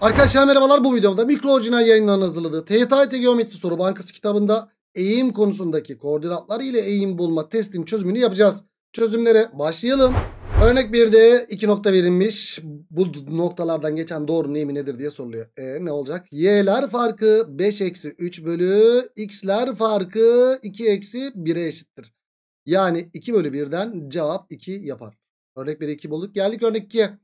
Arkadaşlar merhabalar bu videomda mikro orijinal yayınlarının hazırladığı TYT Geometri Soru Bankası kitabında eğim konusundaki koordinatlar ile eğim bulma testinin çözümünü yapacağız. Çözümlere başlayalım. Örnek 1'de 2 nokta verilmiş. Bu noktalardan geçen doğru neymi nedir diye soruluyor. E ne olacak? Y'ler farkı 5 eksi 3 bölü x'ler farkı 2 eksi 1'e eşittir. Yani 2 bölü 1'den cevap 2 yapar. Örnek 1'e 2 bulduk. Geldik örnek 2'ye.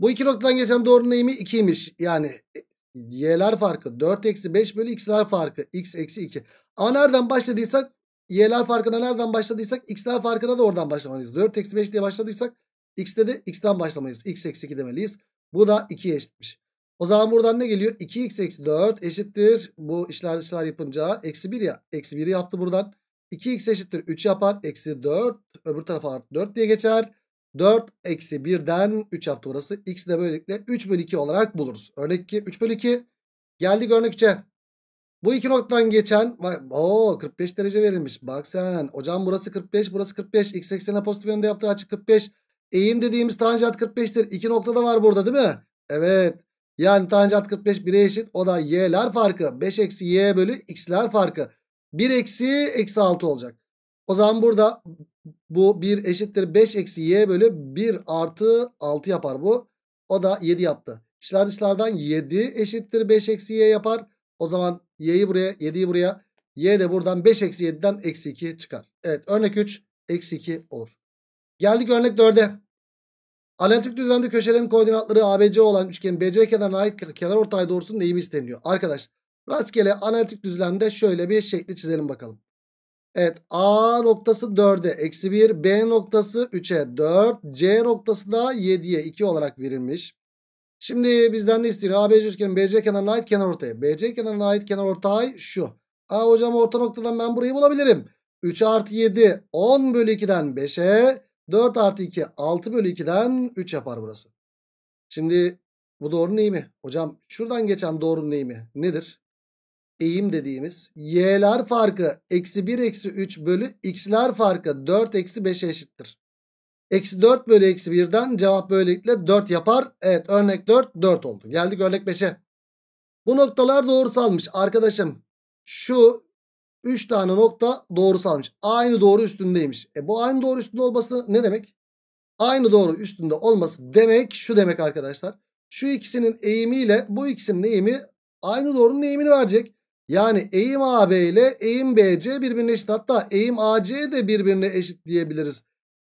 Bu iki noktadan geçen doğrunun eğimi 2'ymiş. Yani e, y'ler farkı 4 eksi 5 bölü x'ler farkı x eksi 2. Ama nereden başladıysak y'ler farkına nereden başladıysak x'ler farkına da oradan başlamalıyız. 4 eksi 5 diye başladıysak x'te de x'ten başlamalıyız. x eksi 2 demeliyiz. Bu da 2'ye eşitmiş. O zaman buradan ne geliyor? 2x eksi 4 eşittir. Bu işler dışlar yapınca eksi 1 ya. Eksi 1'i yaptı buradan. 2x eşittir 3 yapar. Eksi 4 öbür tarafa artı 4 diye geçer. 4 eksi 1'den 3 yaptı burası. X de böylelikle 3 bölü 2 olarak buluruz. Örnek 2 3 bölü 2. Geldik örnek 3'e. Bu iki noktadan geçen o 45 derece verilmiş. Bak sen hocam burası 45 burası 45. X eksenine pozitif yönde yaptığı açı 45. Eğim dediğimiz tanjant 45'tir. İki noktada var burada değil mi? Evet. Yani tanjant 45 1'e eşit. O da y'ler farkı. 5 eksi y bölü x'ler farkı. 1 eksi eksi 6 olacak. O zaman burada bu 1 eşittir 5 eksi y bölü 1 artı 6 yapar bu. O da 7 yaptı. İşler dışlardan 7 eşittir 5 eksi y yapar. O zaman y'yi buraya 7'yi buraya. Y de buradan 5 eksi 7'den eksi 2 çıkar. Evet örnek 3 eksi 2 olur. Geldik örnek 4'e. Analitik düzlemde köşelerin koordinatları ABC olan üçgenin BC kenarına ait kenar ortay doğrusunun eğimi isteniyor. Arkadaş rastgele analitik düzlemde şöyle bir şekli çizelim bakalım. Evet A noktası 4'e eksi 1. B noktası 3'e 4. C noktası da 7'ye 2 olarak verilmiş. Şimdi bizden ne istiyor? ABC üçgenin BC kenarına ait kenar ortaya. BC kenarına ait kenar ortay şu. A hocam orta noktadan ben burayı bulabilirim. 3 artı 7 10 bölü 2'den 5'e 4 artı 2 6 bölü 2'den 3 yapar burası. Şimdi bu doğru neyimi? Hocam şuradan geçen doğru neyimi? Nedir? Eğim dediğimiz y'ler farkı eksi 1 eksi 3 bölü x'ler farkı 4 eksi 5'e eşittir. Eksi 4 bölü eksi 1'den cevap böylelikle 4 yapar. Evet örnek 4 4 oldu. Geldik örnek 5'e. Bu noktalar doğrusalmış arkadaşım. Şu 3 tane nokta doğrusalmış. Aynı doğru üstündeymiş. E bu aynı doğru üstünde olması ne demek? Aynı doğru üstünde olması demek şu demek arkadaşlar. Şu ikisinin eğimiyle bu ikisinin eğimi aynı doğrunun eğimini verecek. Yani eğim AB ile eğim BC birbirine eşit. Hatta eğim AC de birbirine eşit diyebiliriz.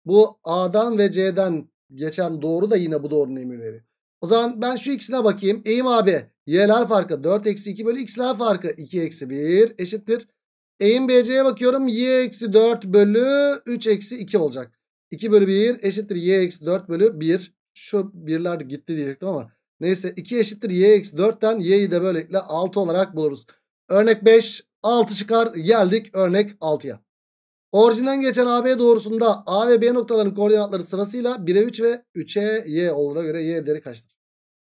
Bu A'dan ve C'den geçen doğru da yine bu doğrunun eğimini veriyor. O zaman ben şu ikisine bakayım. Eğim AB y'ler farkı 4 eksi 2 bölü x'ler farkı 2 eksi 1 eşittir. Eğim BC'ye bakıyorum. y eksi 4 bölü 3 eksi 2 olacak. 2 bölü 1 eşittir y eksi 4 bölü 1. Şu birler gitti diyecektim ama. Neyse 2 eşittir y eksi 4'ten y'yi de böylelikle 6 olarak buluruz. Örnek 5 6 çıkar geldik örnek 6'ya. Orijinden geçen AB doğrusunda A ve B noktalarının koordinatları sırasıyla 1'e 3 ve 3'e y olduğuna göre y değeri kaçtır?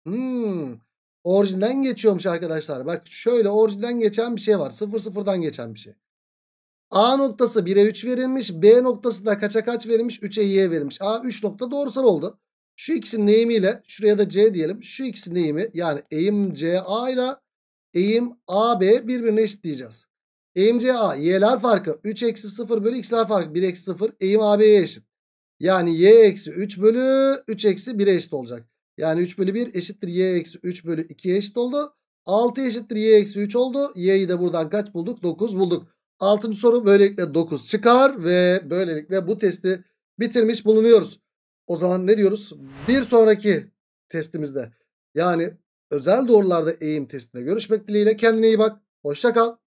Hmm. Orijinden geçiyormuş arkadaşlar. Bak şöyle orijinden geçen bir şey var. 0 0'dan geçen bir şey. A noktası 1'e 3 verilmiş. B noktası da kaça kaç verilmiş? 3'e y verilmiş. A 3 nokta doğrusal oldu. Şu ikisinin eğimiyle şuraya da C diyelim. Şu ikisinin eğimi yani eğim CA ile eğim AB birbirine eşitleyeceğiz. Eğim CA y'ler farkı 3 eksi 0 bölü x'ler farkı 1 eksi 0 eğim AB'ye eşit. Yani y eksi 3 bölü 3 eksi 1'e eşit olacak. Yani 3 bölü 1 eşittir y eksi 3 bölü 2'ye eşit oldu. 6 eşittir y eksi 3 oldu. Y'yi de buradan kaç bulduk? 9 bulduk. 6. soru böylelikle 9 çıkar ve böylelikle bu testi bitirmiş bulunuyoruz. O zaman ne diyoruz? Bir sonraki testimizde yani özel doğrularda eğim testinde görüşmek dileğiyle. Kendine iyi bak. Hoşça kal.